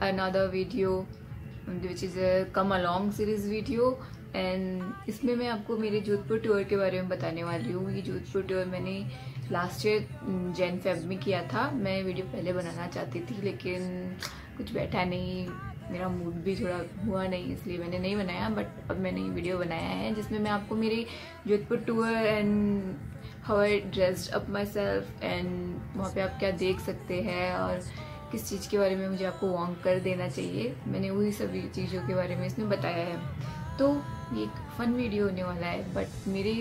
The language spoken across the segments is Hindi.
another video, which is a come along series video. And इसमें मैं आपको मेरे जोधपुर टूर के बारे में बताने वाली हूँ। ये जोधपुर टूर मैंने लास्ट ईयर जैन फेब में किया था। मैं वीडियो पहले बनाना चाहती थी, लेकिन कुछ बैठा नहीं। मेरा मूड भी थोड़ा हुआ नहीं, इसलिए मैंने नहीं बनाया बट अब मैंने ये वीडियो बनाया है, जिसमें मैं आपको मेरे Jodhpur tour and how I dressed up myself and वहाँ पे आप क्या देख सकते हैं और किस चीज़ के बारे में मुझे आपको वॉन्ग कर देना चाहिए? मैंने वही सभी चीज़ों के बारे में इसमें बताया है। तो ये एक फन वीडियो होने वाला है बट मेरे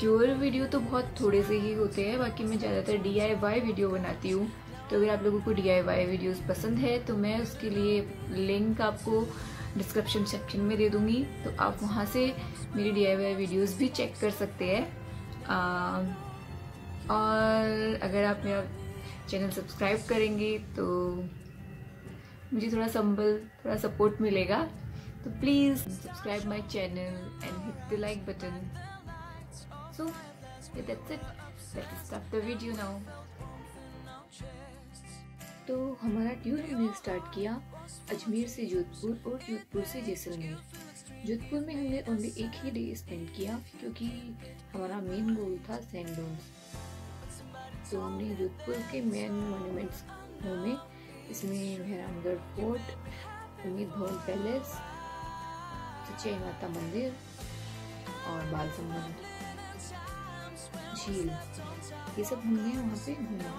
ट्योर वीडियो तो बहुत थोड़े से ही होते हैं, बाकी मैं ज़्यादातर डी वीडियो बनाती हूँ। तो अगर आप लोगों को डी वीडियोस पसंद है तो मैं उसके लिए लिंक आपको डिस्क्रिप्शन सेक्शन में दे दूँगी। तो आप वहाँ से मेरी डी वीडियोस भी चेक कर सकते हैं। और अगर आप मेरा चैनल सब्सक्राइब करेंगे तो मुझे थोड़ा संबल थोड़ा सपोर्ट मिलेगा तो please my channel and hit the like button. So yeah, that's it. Let's start the video now. तो हमारा ट्यूर हमने स्टार्ट किया अजमेर से जोधपुर और जोधपुर से जैसलमेर जोधपुर में हमने ओनली एक ही डे स्पेंड किया क्योंकि हमारा मेन गोल था सैंडोन्स हमने जोधपुर के मेन मोन्यूमेंट्स घूमे इसमें मेहरानगढ़ फोर्ट, उम्मीद भवन पैलेस जय माता मंदिर और बाल संबंध झील, ये सब हमने वहाँ पे घूमा।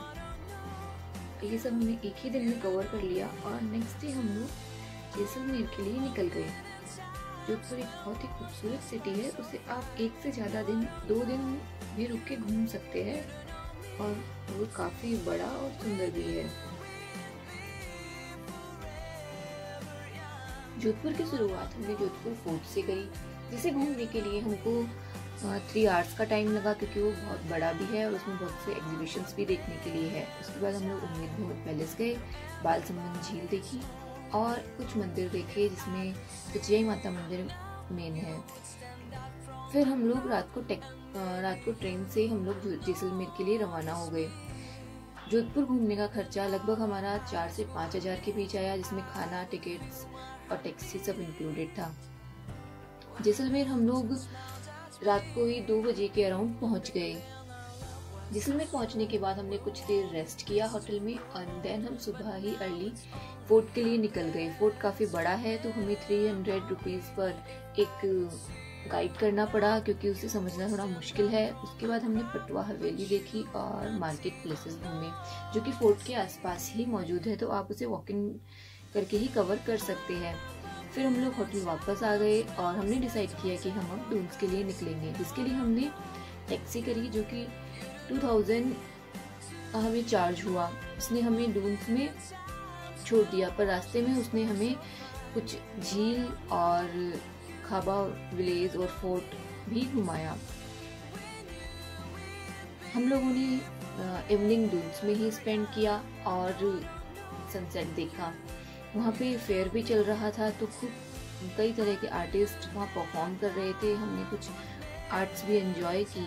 ये सब हमने एक ही दिन में कवर कर लिया और नेक्स्ट डे हम लोग जैसलमेर के लिए निकल गए। जोधपुर एक बहुत ही खूबसूरत सिटी है, उसे आप एक से ज़्यादा दिन, दो दिन भी रुक के घूम सकते हैं। और वो काफ़ी बड़ा और सुंदर भी है। जोधपुर की शुरुआत हमने जोधपुर फोर्ट से करी, जिसे घूमने के लिए हमको थ्री आवर्स का टाइम लगा क्योंकि वो बहुत बड़ा भी है और उसमें बहुत से एग्जीबिशंस भी देखने के लिए है। उसके बाद हम लोग उम्मीद भवन पैलेस गए, बाल संबंध झील देखी और कुछ मंदिर देखे, जिसमें विजय माता मंदिर मेन है। फिर हम लोग रात को टेक रात को ट्रेन से हम लोग जैसलमेर के लिए रवाना हो गए। जोधपुर घूमने का खर्चा लगभग हमारा चार से पाँच हज़ार के बीच आया, जिसमें खाना टिकट्स और टैक्सी सब इंक्लूडेड था। जैसलमेर हम लोग रात को ही दो बजे के अराउंड पहुँच गए। जैसलमेर पहुँचने के बाद हमने कुछ देर रेस्ट किया होटल में और देन हम सुबह ही अर्ली फोर्ट के लिए निकल गए। फोर्ट काफ़ी बड़ा है तो हमें थ्री हंड्रेड रुपीज़ पर एक गाइड करना पड़ा क्योंकि उसे समझना थोड़ा मुश्किल है। उसके बाद हमने पटवा हवेली देखी और मार्केट प्लेसेस घूमे जो कि फोर्ट के आसपास ही मौजूद है तो आप उसे वॉकिंग करके ही कवर कर सकते हैं। फिर हम लोग होटल वापस आ गए और हमने डिसाइड किया कि हम अब डून्स के लिए निकलेंगे। जिसके लिए हमने टैक्सी करी, जो कि 2000 हमें चार्ज हुआ। उसने हमें डून्स में छोड़ दिया, पर रास्ते में उसने हमें कुछ झील और खाबा विलेज और फोर्ट भी घुमाया। हम लोगों ने इवनिंग डून्स में ही स्पेंड किया और सनसेट देखा। वहाँ पे फेयर भी चल रहा था तो खूब कई तरह के आर्टिस्ट वहाँ परफॉर्म कर रहे थे। हमने कुछ आर्ट्स भी एंजॉय की।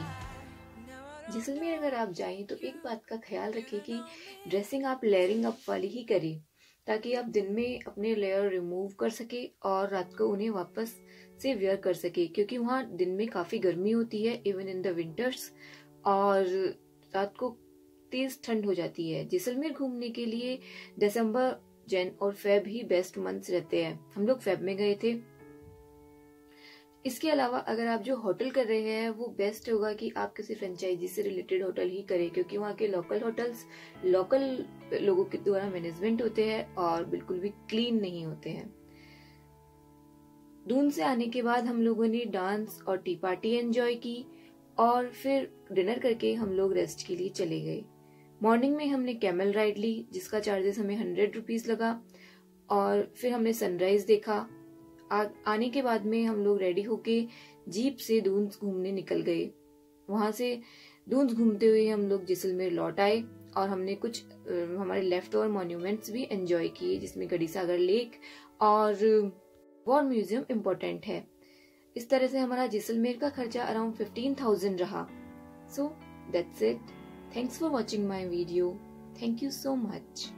जैसलमेर अगर आप जाएँ तो एक बात का ख्याल रखें कि ड्रेसिंग आप लेयरिंग अप वाली ही करें, ताकि आप दिन में अपने लेयर रिमूव कर सके और रात को उन्हें वापस से वेयर कर सके, क्योंकि वहाँ दिन में काफ़ी गर्मी होती है इवन इन द विंटर्स और रात को तेज ठंड हो जाती है। जैसलमेर घूमने के लिए दिसंबर, जैन और फेब ही बेस्ट मंथ्स रहते हैं। हम लोग फेब में गए थे। इसके अलावा अगर आप जो होटल कर रहे हैं, वो बेस्ट होगा कि आप किसी फ्रेंचाइजी से रिलेटेड होटल ही करें, क्योंकि वहाँ के लोकल होटल्स लोकल लोगों के द्वारा मैनेजमेंट होते हैं और बिल्कुल भी क्लीन नहीं होते हैं। दून से आने के बाद हम लोगों ने डांस और टी पार्टी एंजॉय की और फिर डिनर करके हम लोग रेस्ट के लिए चले गए। मॉर्निंग में हमने कैमल राइड ली जिसका चार्जेस हमें हंड्रेड रुपीज़ लगा और फिर हमने सनराइज देखा। आ, आने के बाद में हम लोग रेडी होके जीप से दून्स घूमने निकल गए। वहाँ से दून्स घूमते हुए हम लोग जैसलमेर लौट आए और हमने कुछ हमारे लेफ़्ट ओवर मॉन्यूमेंट्स भी एंजॉय किए जिसमें गढ़ी सागर लेक और वॉर म्यूज़ियम इम्पोर्टेंट है। इस तरह से हमारा जैसलमेर का खर्चा अराउंड फिफ्टीन थाउज़ेंड रहा। So that's it thanks for watching my video thank you so much.